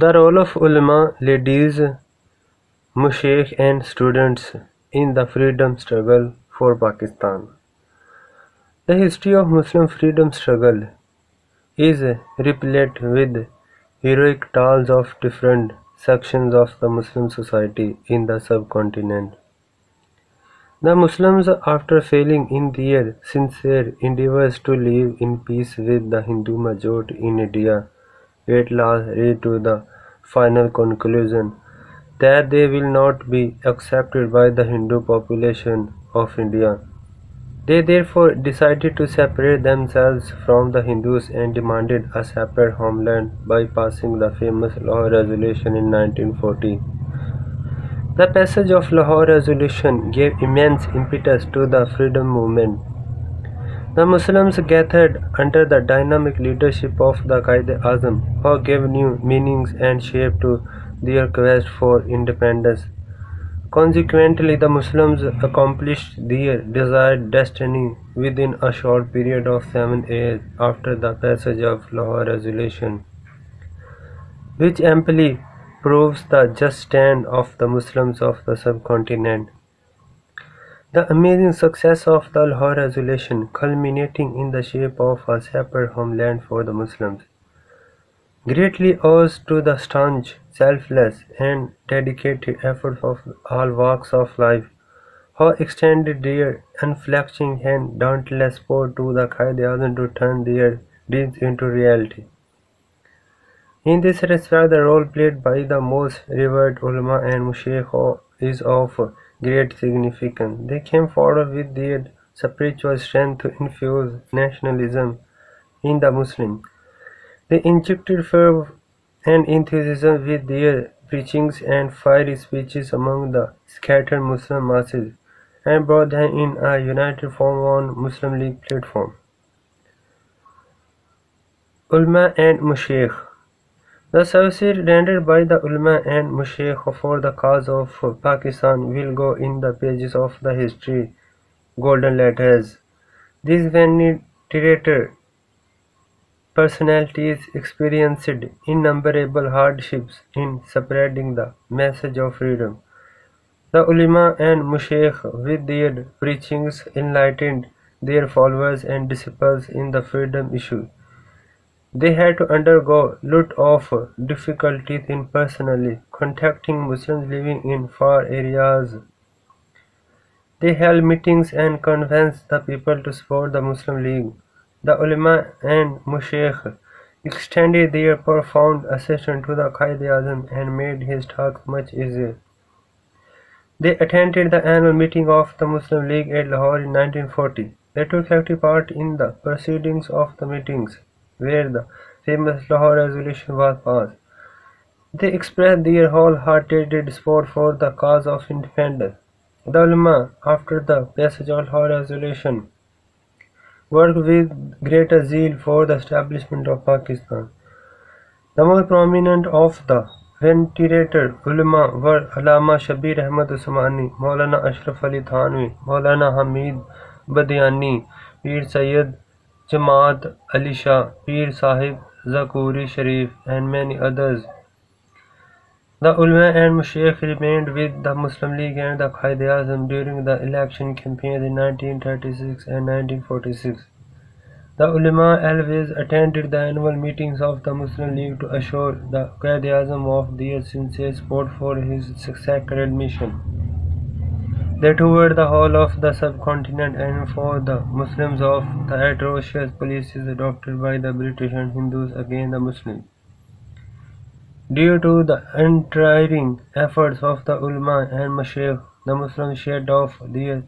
The role of ulama, ladies, mushaykh and students in the freedom struggle for Pakistan. The history of Muslim freedom struggle is replete with heroic tales of different sections of the Muslim society in the subcontinent. The Muslims, after failing in their sincere endeavors to live in peace with the Hindu majority in India, at last reached to the final conclusion that they will not be accepted by the Hindu population of India. They therefore decided to separate themselves from the Hindus and demanded a separate homeland by passing the famous Lahore Resolution in 1940. The passage of Lahore Resolution gave immense impetus to the freedom movement. The Muslims gathered under the dynamic leadership of the Quaid-e-Azam, who gave new meanings and shape to their quest for independence. Consequently, the Muslims accomplished their desired destiny within a short period of seven years after the passage of Lahore Resolution, which amply proves the just stand of the Muslims of the subcontinent. The amazing success of the Lahore Resolution, culminating in the shape of a separate homeland for the Muslims, greatly owes to the staunch, selfless, and dedicated efforts of all walks of life, who extended their unflinching and dauntless support to the Quaid-e-Azam to turn their dreams into reality. In this respect, the role played by the most revered ulama and mushaykh is of great significance. They came forward with their spiritual strength to infuse nationalism in the Muslims. They injected fervor and enthusiasm with their preachings and fiery speeches among the scattered Muslim masses and brought them in a united form on Muslim League platform. Ulma and Mushaykh the services rendered by the ulama and mushaykh for the cause of Pakistan will go in the pages of the history golden letters. These venerated personalities experienced innumerable hardships in spreading the message of freedom. The ulama and mushaykh with their preachings enlightened their followers and disciples in the freedom issue. They had to undergo lot of difficulties in personally contacting Muslims living in far areas. They held meetings and convinced the people to support the Muslim League. The ulama and mushaykh extended their profound assistance to the Quaid-e-Azam and made his task much easier. They attended the annual meeting of the Muslim League at Lahore in 1940. They took active part in the proceedings of the meetings where the famous Lahore Resolution was passed. They expressed their wholehearted support for the cause of independence. The ulama, after the passage of Lahore Resolution, worked with greater zeal for the establishment of Pakistan. The most prominent of the venerated ulama were Allama Shabir Ahmad Usmani, Maulana Ashraf Ali Thanvi, Maulana Hamid Badiani, Peer Sayyid Jamaat Ali Shah, Peer Sahib Zakuri Sharif, and many others. The ulama and mushaykh remained with the Muslim League and the Quaid-e-Azam during the election campaigns in 1936 and 1946. The ulama always attended the annual meetings of the Muslim League to assure the Quaid-e-Azam of their sincere support for his sacred mission. They toured the whole of the subcontinent and for the Muslims of the atrocious policies adopted by the British and Hindus against the Muslims. Due to the untiring efforts of the ulama and mashaykh, the Muslims shed off their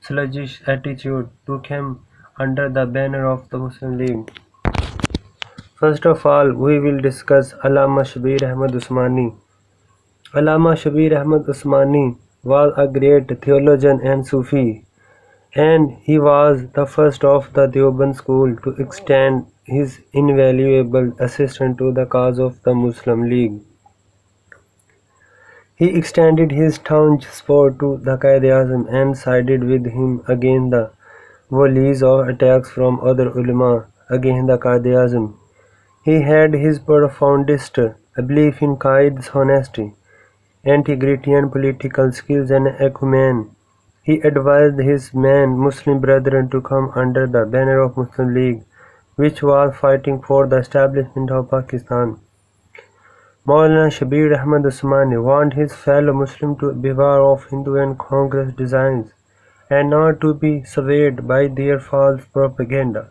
sluggish attitude to come under the banner of the Muslim League. First of all, we will discuss Allama Shabir Ahmad Usmani. Allama Shabir Ahmad Usmani was a great theologian and Sufi, and he was the first of the Deoband school to extend his invaluable assistance to the cause of the Muslim League. He extended his staunch support to the Quaid-e-Azam and sided with him against the volleys of attacks from other ulama against the Quaid-e-Azam. He had his profoundest belief in Qaid's honesty, integrity and political skills and acumen. He advised his men, Muslim brethren to come under the banner of Muslim League, which was fighting for the establishment of Pakistan. Maulana Shabir Ahmad Usmani warned his fellow Muslims to beware of Hindu and Congress designs and not to be swayed by their false propaganda.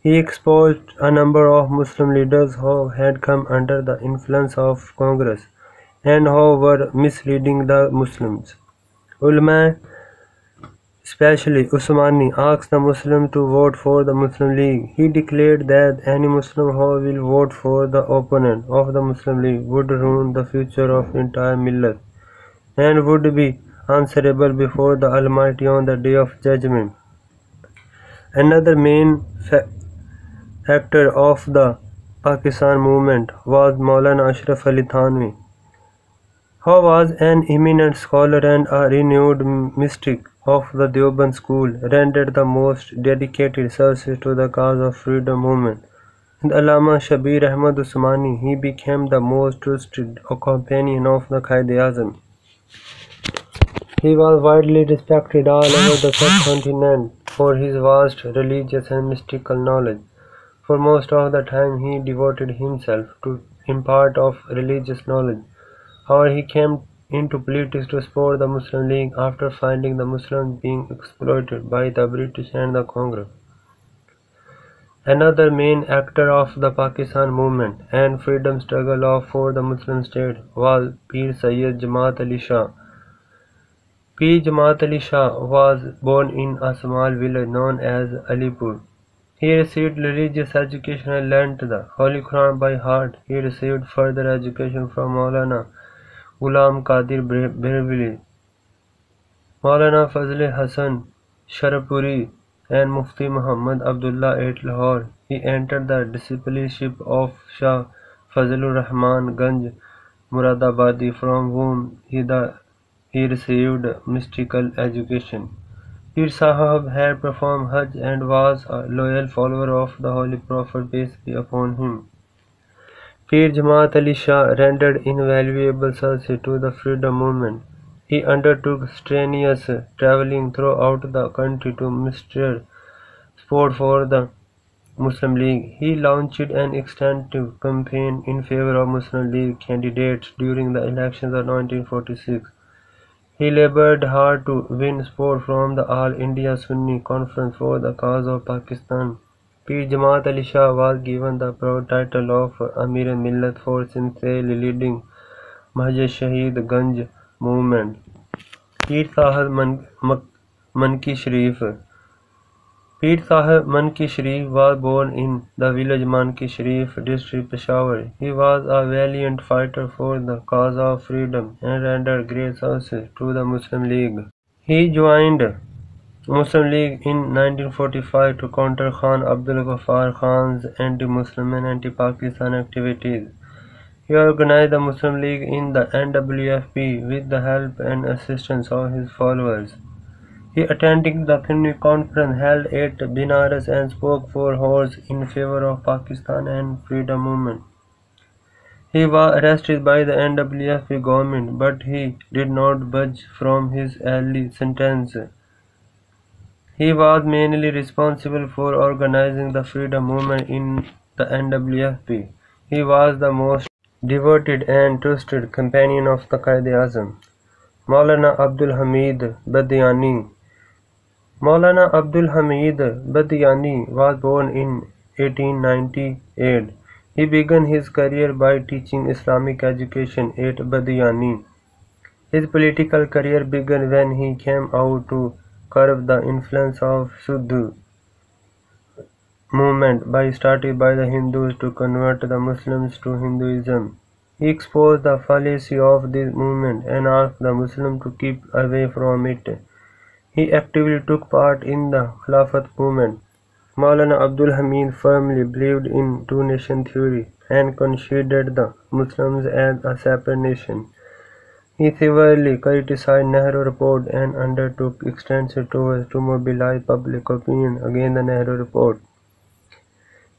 He exposed a number of Muslim leaders who had come under the influence of Congress and how were misleading the Muslims. Ulama, especially Usmani, asked the Muslims to vote for the Muslim League. He declared that any Muslim who will vote for the opponent of the Muslim League would ruin the future of entire millat and would be answerable before the Almighty on the day of judgment. Another main fa- actor of the Pakistan movement was Maulana Ashraf Ali Thanvi, who was an eminent scholar and a renewed mystic of the Deoband school, rendered the most dedicated services to the cause of freedom movement. And Allama Shabir Ahmad Usmani, he became the most trusted companion of the Qaid Azam. He was widely respected all over the subcontinent for his vast religious and mystical knowledge. For most of the time he devoted himself to impart of religious knowledge. However, he came into politics to support the Muslim League after finding the Muslims being exploited by the British and the Congress. Another main actor of the Pakistan movement and freedom struggle of for the Muslim state was Pir Sayyid Jamaat Ali Shah. Pir Jamaat Ali Shah was born in a small village known as Alipur. He received religious education and learnt the Holy Quran by heart. He received further education from Maulana Ghulam Qadir بیربلی Maulana Fazal Hassan Sharqpuri and Mufti Muhammad Abdullah at Lahore he entered the discipleship of Shah Fazal ur-Rahman Ganj Muradabadi from whom he the he received mystical education Pir Sahib here perform Hajj and was loyal follower of the holy prophet peace be upon him Pir Jamaat Ali Shah rendered invaluable service to the freedom movement. He undertook strenuous travelling throughout the country to muster support for the Muslim League. He launched an extensive campaign in favor of Muslim League candidates during the elections of 1946. He labored hard to win support from the All India Sunni Conference for the cause of Pakistan. Pir Jamaat Ali Shah was given the proud title of Amir Millat for سنسیل leading مہج شہید گنج movement. Sharif. Pir Sahib Manki Sharif was born in the village Manki Sharif district Peshawar he was a valiant fighter for the cause of freedom and render great to the Muslim League he joined Muslim League in 1945 to counter Khan Abdul Ghaffar Khan's anti-Muslim and anti-Pakistan activities. He organized the Muslim League in the NWFP with the help and assistance of his followers. He attended the Sunni conference held at Banaras and spoke for hours in favor of Pakistan and freedom movement. He was arrested by the NWFP government, but he did not budge from his early sentence. He was mainly responsible for organizing the freedom movement in the NWFP. He was the most devoted and trusted companion of the Qaid Azam. Maulana Abdul Hamid Badiani Maulana Abdul Hamid Badiani was born in 1898. He began his career by teaching Islamic education at Badiani. His political career began when he came out to curb the influence of Shuddhi movement by started by the Hindus to convert the Muslims to Hinduism. He exposed the fallacy of this movement and asked the Muslims to keep away from it. He actively took part in the Khilafat movement. Maulana Abdul Hamid firmly believed in two-nation theory and considered the Muslims as a separate nation. He severely criticized Nehru report and undertook extensive tours to mobilize public opinion against the Nehru report.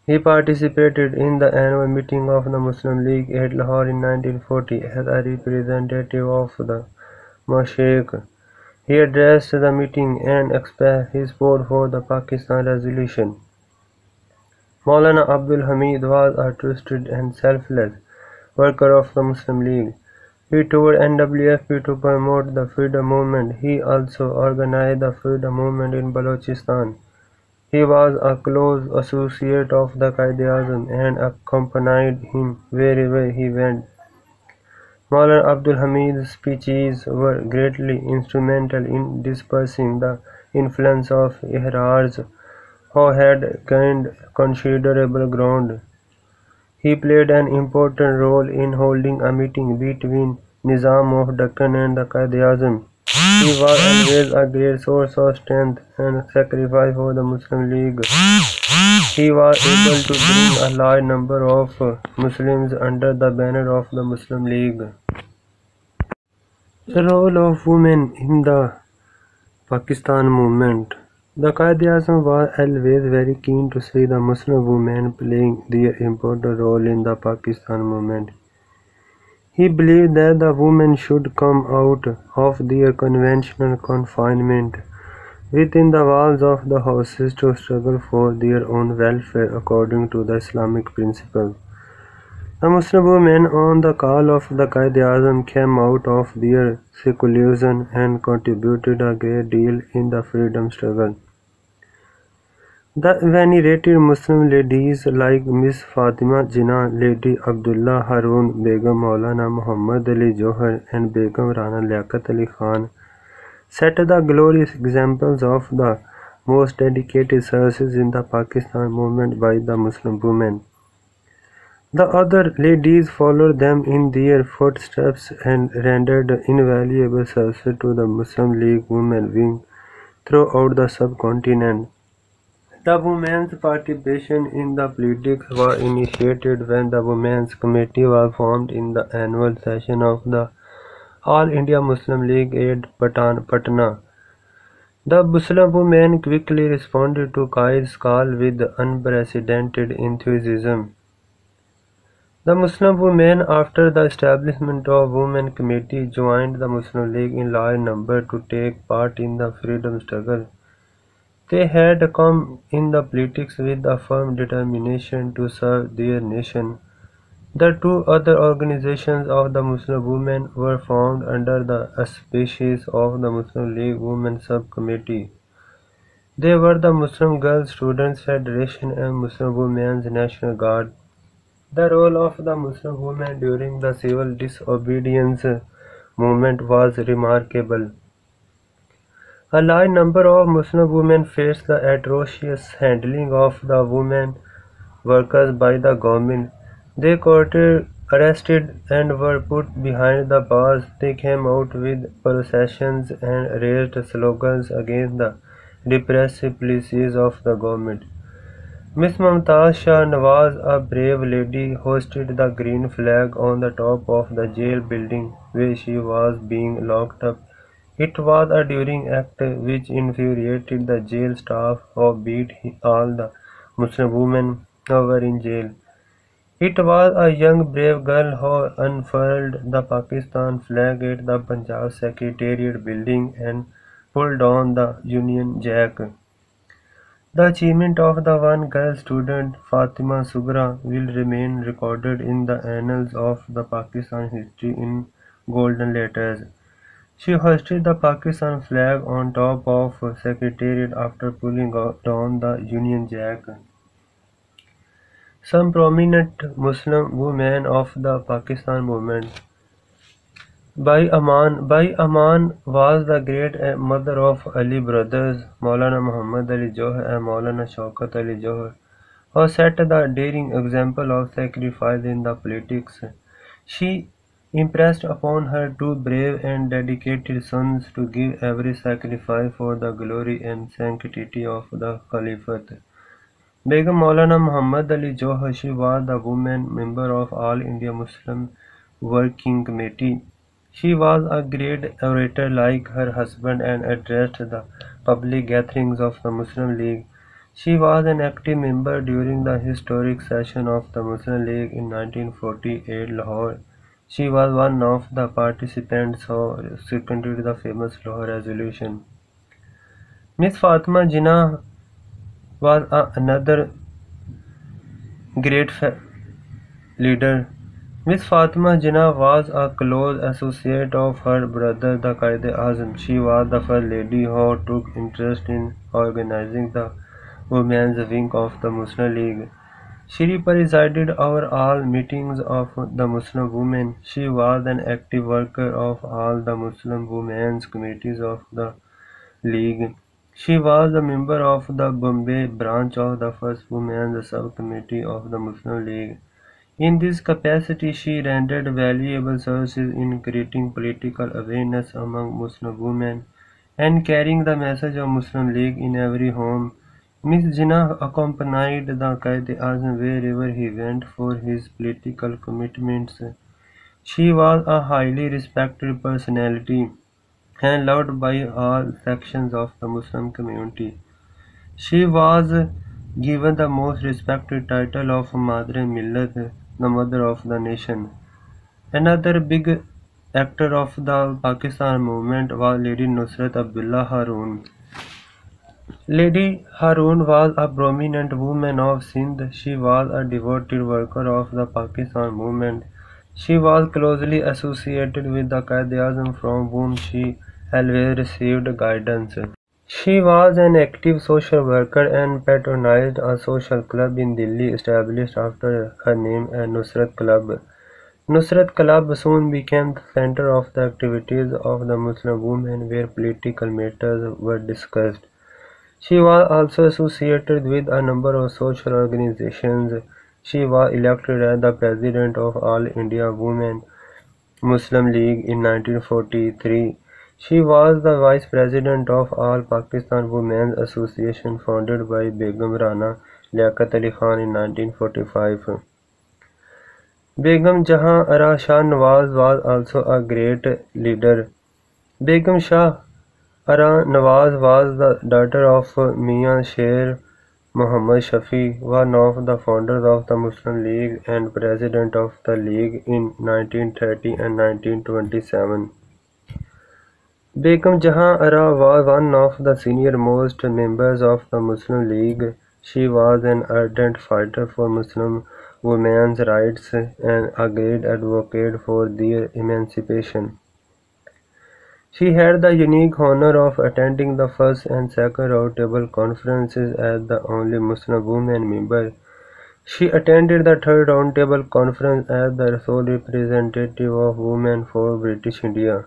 He participated in the annual meeting of the Muslim League at Lahore in 1940 as a representative of the Mashaykh. He addressed the meeting and expressed his support for the Pakistan resolution. Maulana Abdul Hamid was a trusted and selfless worker of the Muslim League. He toured NWFP to promote the freedom movement. He also organized the freedom movement in Balochistan. He was a close associate of the Quaid-e-Azam and accompanied him wherever he went. Maulana Abdul Hamid's speeches were greatly instrumental in dispersing the influence of Ahrar, who had gained considerable ground. He played an important role in holding a meeting between Nizam of Deccan and the Quaid Azam source of strength and sacrifice for the Muslim League he was able to وار ایک large number of Muslim under the banner of the Muslim League role of women in the Pakistan movement The Quaid-e-Azam was always very keen to see the Muslim women playing their important role in the Pakistan movement. He believed that the women should come out of their conventional confinement within the walls of the houses to struggle for their own welfare according to the Islamic principles. The Muslim women on the call of the Quaid-e-Azam came out of their seclusion and contributed a great deal in the freedom struggle. The venerated Muslim ladies like Miss Fatima Jinnah Lady Abdullah Harwan Begum Maulana Muhammad Ali Jauhar and Begum Rana Liaquat Ali Khan set the glorious examples of the most dedicated services in the Pakistan movement by the Muslim women the other ladies follow them in their footsteps and rendered invaluable services to the Muslim League women wing throughout the subcontinent The women's participation in the politics was initiated when the Women's Committee was formed in the annual session of the All India Muslim League at Patna. The Muslim women quickly responded to Qaid's call with unprecedented enthusiasm. The Muslim women, after the establishment of Women Committee, joined the Muslim League in large number to take part in the freedom struggle. They had come in the politics with a firm determination to serve their nation. The two other organizations of the Muslim women were formed under the auspices of the Muslim League Women's Sub-Committee. They were the Muslim Girls Students Federation and Muslim Women's National Guard. The role of the Muslim women during the civil disobedience movement was remarkable. A large number of Muslim women faced the atrocious handling of the women workers by the government. They courted, arrested and were put behind the bars. They came out with processions and raised slogans against the repressive policies of the government. Miss Mumtaz Shah Nawaz, a brave lady, hoisted the green flag on the top of the jail building where she was being locked up it was a daring act which infuriated the jail staff who beat all the Muslim women who were in jail. It was a young brave girl who unfurled the Pakistan flag at the Punjab Secretariat building and pulled down the Union Jack. The achievement of the one girl student, Fatima Sughra, will remain recorded in the annals of the Pakistan history in golden letters. She hoisted the Pakistan flag on top of Secretariat after pulling down the Union Jack. Some prominent Muslim women of the Pakistan movement. Bai Aman Bai Aman was the great mother of Ali brothers Maulana Muhammad Ali Johar and Maulana Shaukat Ali Johar, who set the daring example of sacrifice in the politics. She impressed upon her two brave and dedicated sons to give every sacrifice for the glory and sanctity of the Caliphate. Begum Maulana Muhammad Ali Johashi was the woman member of All India Muslim Working Committee. She was a great orator like her husband and addressed the public gatherings of the Muslim League. She was an active member during the historic session of the Muslim League in 1948 Lahore. She was one of the participants who seconded the famous Lahore Resolution. Miss Fatima Jinnah was another great leader. Miss Fatima Jinnah was a close associate of her brother the Quaid-e-Azam. She was the first lady who took interest in organizing the women's wing of the Muslim League. She presided over all meetings of the Muslim women. She was an active worker of all the Muslim women's committees of the League. She was a member of the Bombay branch of the first Women's Subcommittee of the Muslim League. In this capacity, she rendered valuable services in creating political awareness among Muslim women and carrying the message of Muslim League in every home. Ms. Jinnah accompanied the Quaid-e-Azam wherever he went for his political commitments. She was a highly respected personality and loved by all sections of the Muslim community. She was given the most respected title of Madre Millat, the mother of the nation. Another big actor of the Pakistan movement was Lady Nusrat Abdullah Haroon. Lady Haroon was a prominent woman of Sindh. She was a devoted worker of the Pakistan movement. She was closely associated with the Quaid-e-Azam from whom she always received guidance. She was an active social worker and patronized a social club in Delhi established after her name, a Nusrat Club. Nusrat Club soon became the center of the activities of the Muslim women where political matters were discussed. She was also associated with a number of social organizations. She was elected as the president of All India Women Muslim League in 1943. She was the vice president of All Pakistan Women's Association founded by Begum Rana Liaquat Ali Khan in 1945. Begum Jahan Ara Shah Nawaz was also a great leader. Begum Shah Ara Nawaz was the daughter of Mian Sher Muhammad Shafi, one of the founders of the Muslim League and president of the League in 1930 and 1927. Begum Jahan Ara was one of the senior-most members of the Muslim League. She was an ardent fighter for Muslim women's rights and a great advocate for their emancipation. She had the unique honor of attending the first and second roundtable conferences as the only Muslim woman member. She attended the third roundtable conference as the sole representative of women for British India.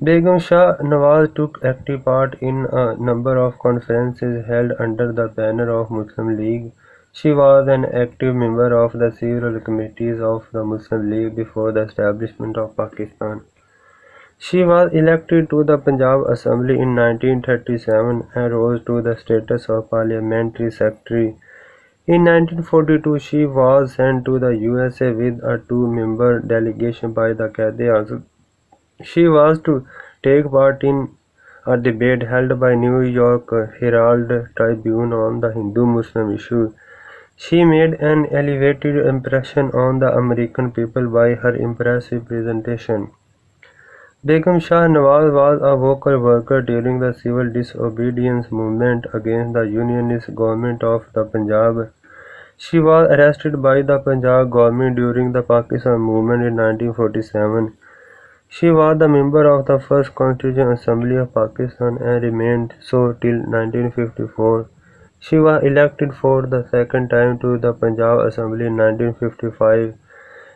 Begum Shah Nawaz took active part in a number of conferences held under the banner of Muslim League. She was an active member of the several committees of the Muslim League before the establishment of Pakistan. She was elected to the Punjab Assembly in 1937 and rose to the status of parliamentary secretary. In 1942, she was sent to the USA with a two-member delegation by the Quaid-e-Azam she was to take part in a debate held by New York Herald Tribune on the Hindu-Muslim issue. She made an elevated impression on the American people by her impressive presentation. Begum Shah Nawaz was a vocal worker during the civil disobedience movement against the Unionist government of the Punjab. She was arrested by the Punjab government during the Pakistan movement in 1947. She was the member of the first Constituent Assembly of Pakistan and remained so till 1954. She was elected for the second time to the Punjab Assembly in 1955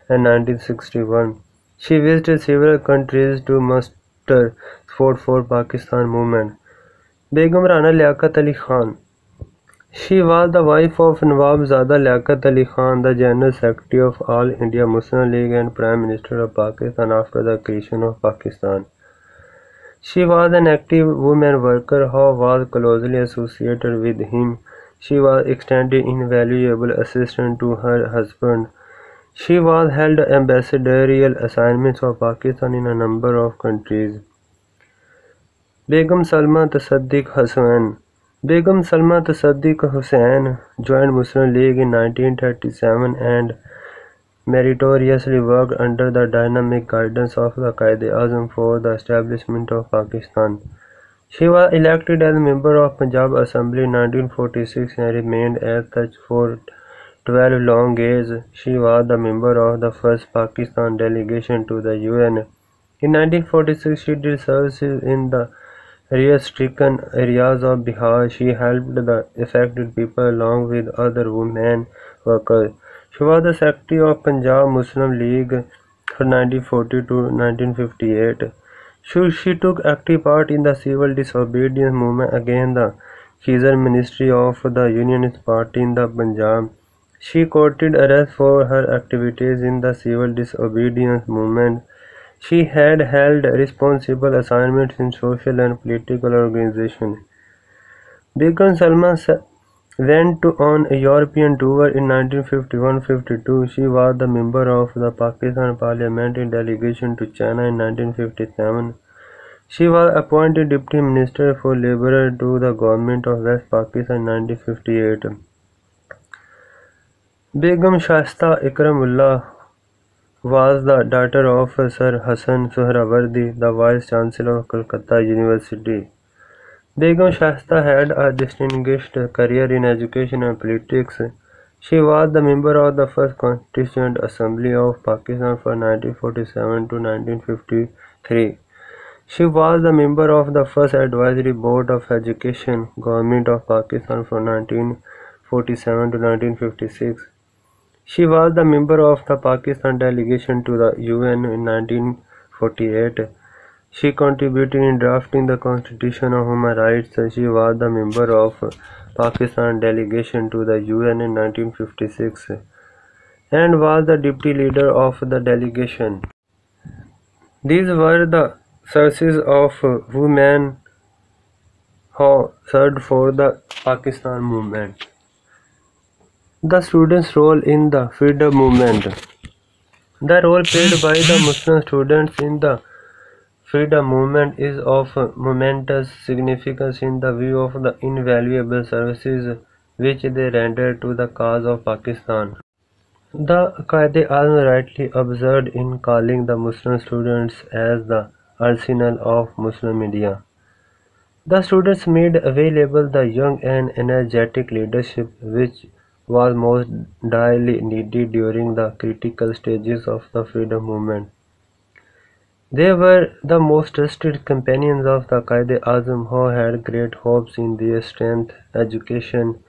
and 1961. She visited several countries to muster support for Pakistan movement. Begum Rana Liaquat Ali Khan she was the wife of Nawab Zada Liaquat Ali Khan, the General Secretary of All India Muslim League and Prime Minister of Pakistan after the creation of Pakistan. She was an active woman worker who was closely associated with him. She was extended invaluable assistance to her husband. She was held ambassadorial assignments of Pakistan in a number of countries. Begum Salma Tasaddiq Hassan Begum Salma Tasaddiq Hussain joined Muslim League in 1937 and meritoriously worked under the dynamic guidance of the Quaid-e-Azam for the establishment of Pakistan. She was elected as member of Punjab Assembly in 1946 and remained as such for 12 long years. She was the member of the first Pakistan delegation to the UN. In 1946, she did services in the rear-stricken areas of Bihar. She helped the affected people along with other women workers. She was the secretary of Punjab Muslim League from 1940 to 1958. She, she took active part in the civil disobedience movement against the Khizr Ministry of the Unionist Party in the Punjab. She courted arrest for her activities in the civil disobedience movement. She had held responsible assignments in social and political organizations. Begum Salma went on a European tour in 1951-52. She was the member of the Pakistan parliamentary delegation to China in 1957. She was appointed Deputy Minister for Labour to the government of West Pakistan in 1958. Begum Shaista Ikramullah was the daughter of Sir Hassan Suhrawardi, the Vice Chancellor of Calcutta University. Begum Shaista had a distinguished career in education and politics. She was the member of the first Constituent Assembly of Pakistan from 1947 to 1953. She was the member of the first Advisory Board of Education, Government of Pakistan from 1947 to 1956. She was the member of the Pakistan delegation to the UN in 1948. She contributed in drafting the Constitution of Human Rights. She was the member of Pakistan delegation to the UN in 1956 and was the deputy leader of the delegation. These were the sources of women who served for the Pakistan movement. The students' role in the freedom movement. The role played by the Muslim students in the freedom movement is of momentous significance in the view of the invaluable services which they rendered to the cause of Pakistan. The Quaid-e-Azam rightly observed in calling the Muslim students as the arsenal of Muslim India. The students made available the young and energetic leadership which was most direly needed during the critical stages of the freedom movement. They were the most trusted companions of the Quaid-e-Azam who had great hopes in their strength, education,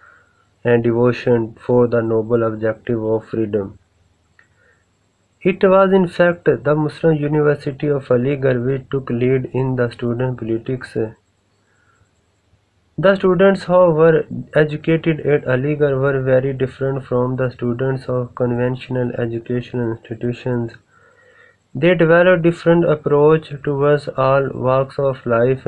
and devotion for the noble objective of freedom. It was in fact the Muslim University of Aligarh which took lead in the student politics. The students who were educated at Aligarh were very different from the students of conventional educational institutions. They developed different approach towards all walks of life.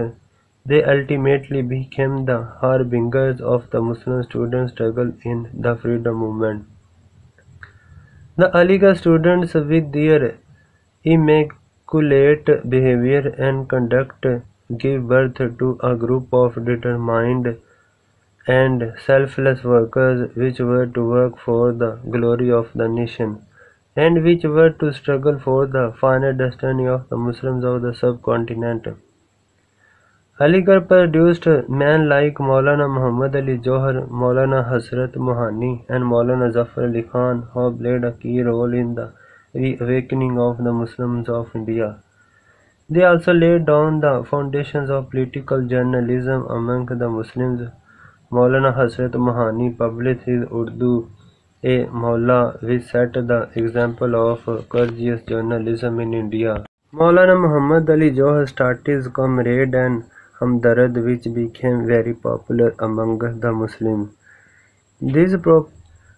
They ultimately became the harbingers of the Muslim student struggle in the freedom movement. The Aligarh students with their immaculate behavior and conduct give birth to a group of determined and selfless workers which were to work for the glory of the nation and which were to struggle for the final destiny of the Muslims of the subcontinent. Aligarh produced men like Maulana Muhammad Ali Johar, Maulana Hasrat Mohani, and Maulana Zafar Ali Khan, who played a key role in the reawakening of the Muslims of India. They also laid down the foundations of political journalism among the Muslims. Maulana Hasrat Mohani published his Urdu a Maula which set the example of courageous journalism in India. Maulana Muhammad Ali Johar started his Comrade and Hamdard which became very popular among the Muslims. These pro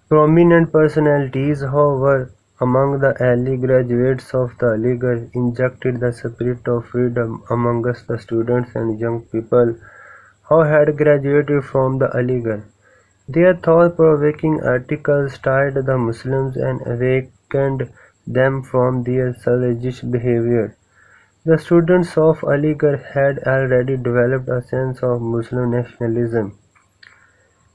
prominent personalities, however, among the early graduates of the Aligarh injected the spirit of freedom amongst the students and young people who had graduated from the Aligarh. Their thought-provoking articles stirred the Muslims and awakened them from their slavish behavior. The students of Aligarh had already developed a sense of Muslim nationalism.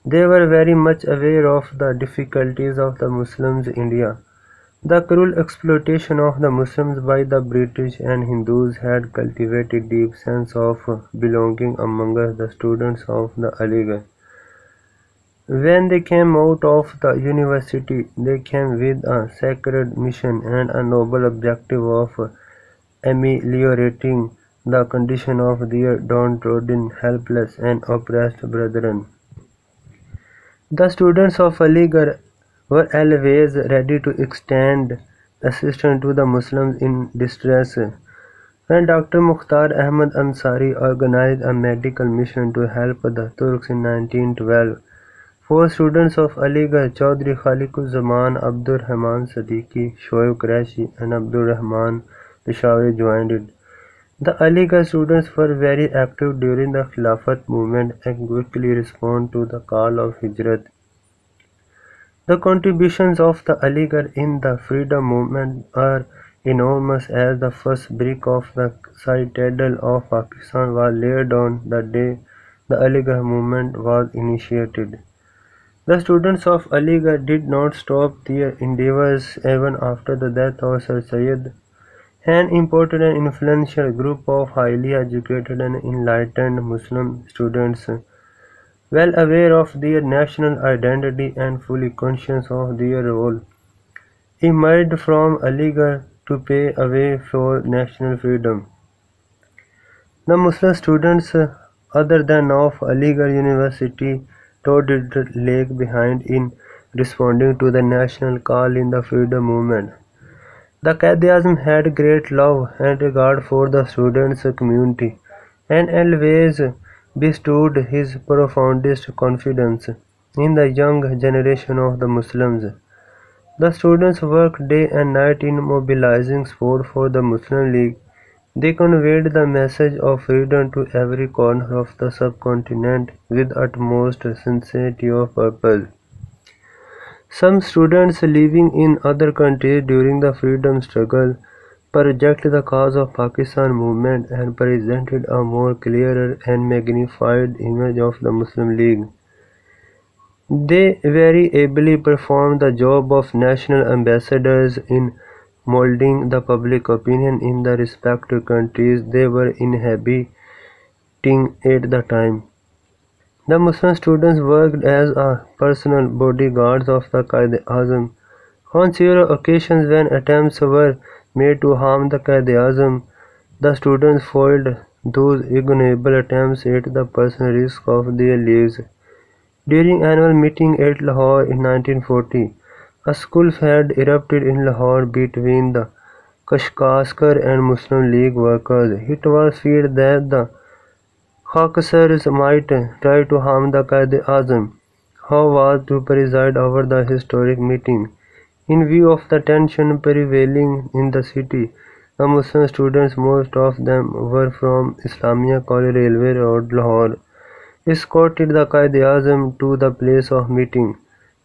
They were very much aware of the difficulties of the Muslims in India. The cruel exploitation of the Muslims by the British and Hindus had cultivated deep sense of belonging among the students of the Aligarh. When they came out of the university, they came with a sacred mission and a noble objective of ameliorating the condition of their downtrodden, helpless, and oppressed brethren. The students of Aligarh were always ready to extend assistance to the Muslims in distress. When Dr. Mukhtar Ahmad Ansari organized a medical mission to help the Turks in 1912, four students of Aligarh, Chaudhry Khaliquzzaman, Abdur Rahman Siddiqui, Shoaib Qureshi, and Abdur Rahman Peshawari joined it. The Aligarh students were very active during the Khilafat movement and quickly responded to the call of Hijrat. The contributions of the Aligarh in the freedom movement are enormous as the first brick of the citadel of Pakistan was laid on the day the Aligarh movement was initiated. The students of Aligarh did not stop their endeavors even after the death of Sir Syed an important and influential group of highly educated and enlightened Muslim students, well aware of their national identity and fully conscious of their role, emerged from Aligarh to pay a way for national freedom. The Muslim students other than of Aligarh University did lag behind in responding to the national call in the freedom movement. The Quaid-e-Azam had great love and regard for the students' community and always bestowed his profoundest confidence in the young generation of the Muslims. The students worked day and night in mobilizing support for the Muslim League. They conveyed the message of freedom to every corner of the subcontinent with utmost sincerity of purpose. Some students living in other countries during the freedom struggle project the cause of Pakistan movement and presented a more clearer and magnified image of the Muslim League. They very ably performed the job of national ambassadors in molding the public opinion in the respective countries they were inhabiting at the time. The Muslim students worked as a personal bodyguards of the Quaid-e-Azam. On several occasions when attempts were made to harm the Quaid-e-Azam, the students foiled those ignoble attempts at the personal risk of their lives. During annual meeting at Lahore in 1940, a school had erupted in Lahore between the Kashkaskar and Muslim League workers. It was feared that the Caucasians might try to harm the Quaid-e-Azam, who was to preside over the historic meeting. In view of the tension prevailing in the city, the Muslim students, most of them were from Islamia College Railway Road, Lahore, escorted the Quaid-e-Azam to the place of meeting.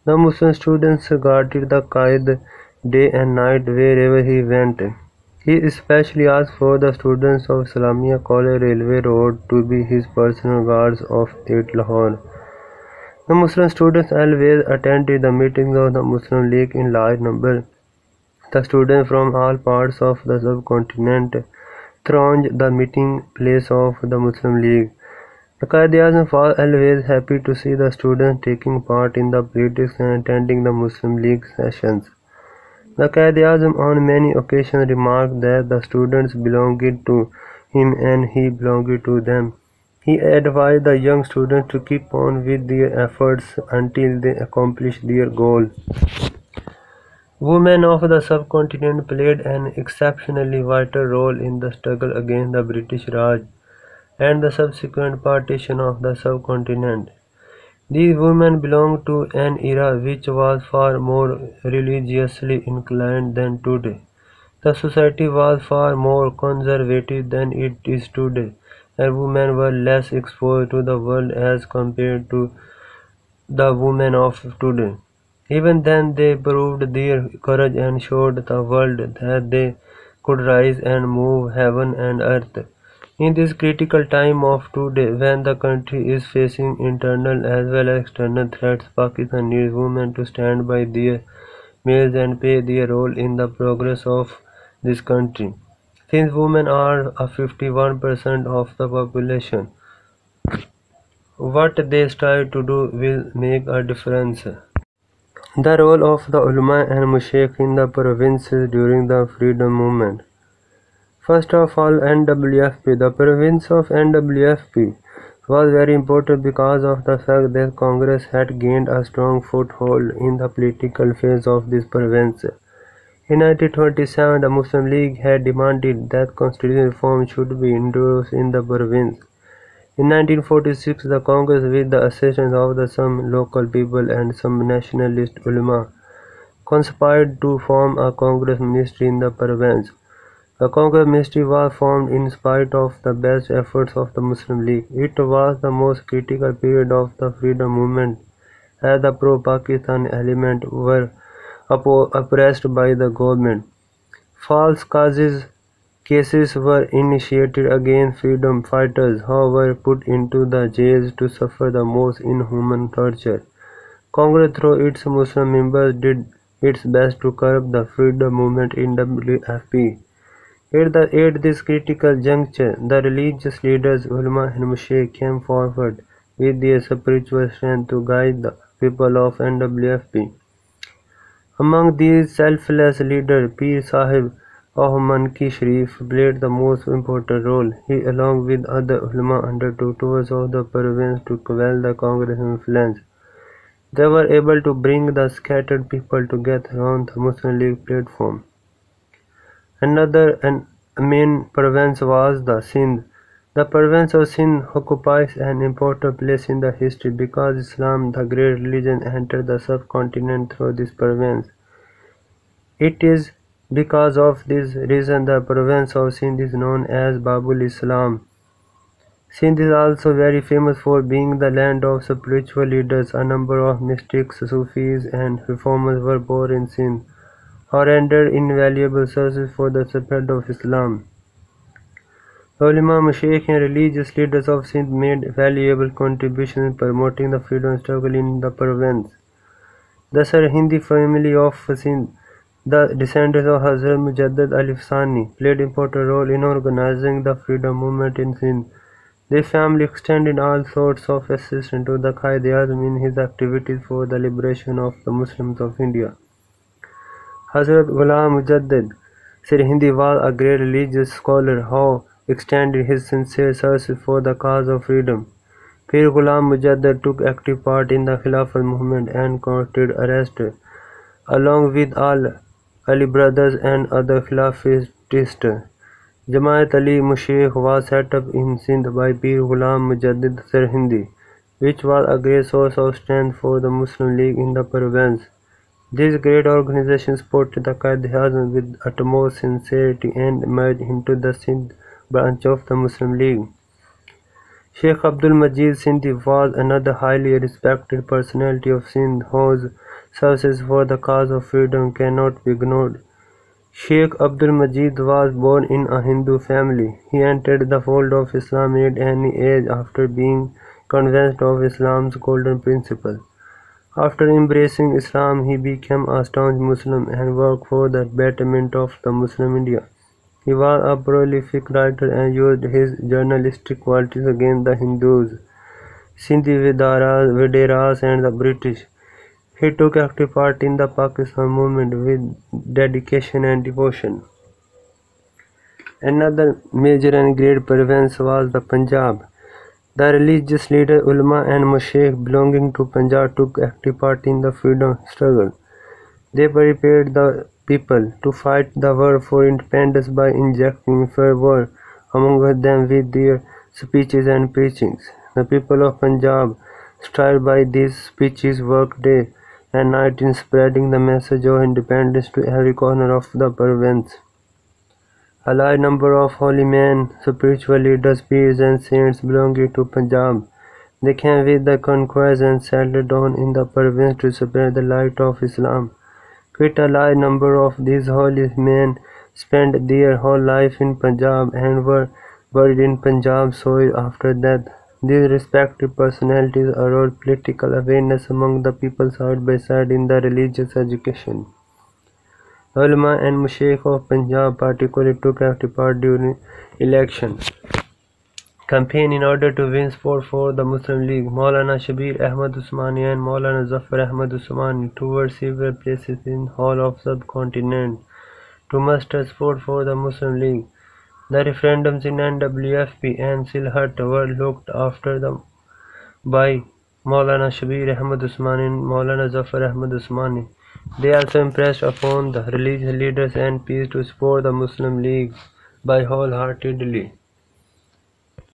The Muslim students guarded the Qaid day and night wherever he went. He especially asked for the students of Islamia College Railway Road to be his personal guards of at Lahore. The Muslim students always attended the meetings of the Muslim League in large numbers. The students from all parts of the subcontinent thronged the meeting place of the Muslim League. The Quaid-e-Azam was always happy to see the students taking part in the politics and attending the Muslim League sessions. The Quaid-e-Azam on many occasions remarked that the students belonged to him and he belonged to them. He advised the young students to keep on with their efforts until they accomplish their goal. Women of the subcontinent played an exceptionally vital role in the struggle against the British Raj and the subsequent partition of the subcontinent. These women belonged to an era which was far more religiously inclined than today. The society was far more conservative than it is today, women were less exposed to the world as compared to the women of today. Even then, they proved their courage and showed the world that they could rise and move heaven and earth. In this critical time of today, when the country is facing internal as well as external threats, Pakistan needs women to stand by their males and play their role in the progress of this country. Since women are a 51% of the population, what they strive to do will make a difference. The role of the ulama and mushaykh in the provinces during the freedom movement. First of all, NWFP. The province of NWFP was very important because of the fact that Congress had gained a strong foothold in the political phase of this province. In 1927, the Muslim League had demanded that constitutional reform should be introduced in the province. In 1946, the Congress, with the assistance of the some local people and some nationalist ulama, conspired to form a Congress ministry in the province. The Congress ministry was formed in spite of the best efforts of the Muslim League. It was the most critical period of the freedom movement as the pro-Pakistan element were oppressed by the government. False causes cases were initiated against freedom fighters who were put into the jails to suffer the most inhuman torture. Congress through its Muslim members did its best to curb the freedom movement in WFP. At, the, at this critical juncture, the religious leaders, ulama and mushaykh came forward with their spiritual strength to guide the people of NWFP. Among these selfless leaders, Pir Sahib of Manki Sharif played the most important role. He, along with other ulama, undertook tours of the province to quell the Congress influence. They were able to bring the scattered people together on the Muslim League platform. Another main province was the Sindh. The province of Sindh occupies an important place in the history because Islam, the great religion, entered the subcontinent through this province. It is because of this reason the province of Sindh is known as Babul Islam. Sindh is also very famous for being the land of spiritual leaders. A number of mystics, Sufis, and reformers were born in Sindh or rendered invaluable services for the spread of Islam. The ulama, mashaykh, and religious leaders of Sindh made valuable contributions in promoting the freedom struggle in the province. The Sarhindi family of Sindh, the descendants of Hazrat Mujaddid Alf Sani, played important role in organizing the freedom movement in Sindh. This family extended all sorts of assistance to the Qaid Azam in his activities for the liberation of the Muslims of India. Hazrat Ghulam Mujaddid Sirhindi was a great religious scholar who extended his sincere service for the cause of freedom. Pir Ghulam Mujaddid took active part in the Khilafat movement and committed arrest, along with all Ali brothers and other Khilafatists. Jamiat-ul-Mashaikh was set up in Sindh by Pir Ghulam Mujaddid Sirhindi, which was a great source of strength for the Muslim League in the province. This great organization supported the Quaid-e-Azam with utmost sincerity and merged into the Sindh branch of the Muslim League. Sheikh Abdul Majid Sindhi was another highly respected personality of Sindh whose services for the cause of freedom cannot be ignored. Sheikh Abdul Majid was born in a Hindu family. He entered the fold of Islam at any age after being convinced of Islam's golden principle. After embracing Islam, he became a staunch Muslim and worked for the betterment of the Muslim India. He was a prolific writer and used his journalistic qualities against the Hindus, Sindhi Vaderas and the British. He took active part in the Pakistan movement with dedication and devotion. Another major and great province was the Punjab. The religious leader ulama and mushaykh belonging to Punjab took active part in the freedom struggle. They prepared the people to fight the war for independence by injecting fervor among them with their speeches and preachings. The people of Punjab, stirred by these speeches, worked day and night in spreading the message of independence to every corner of the province. A large number of holy men, spiritual leaders, pirs, and saints belonging to Punjab. They came with the conquest and settled down in the province to spread the light of Islam. Quite a large number of these holy men spent their whole life in Punjab and were buried in Punjab soil after death. These respected personalities wrote political awareness among the people side by side in the religious education. Ulama and mushaykh of Punjab particularly took active part during election campaign in order to win support for the Muslim League. Maulana Shabir Ahmad Usmani and Maulana Zafar Ahmad Usmani toured several places in whole of subcontinent to muster support for the Muslim League. The referendums in NWFP and Sylhet were looked after the, by Maulana Shabir Ahmad Usmani and Maulana Zafar Ahmad Usmani. They also impressed upon the religious leaders and peace to support the Muslim League by wholeheartedly.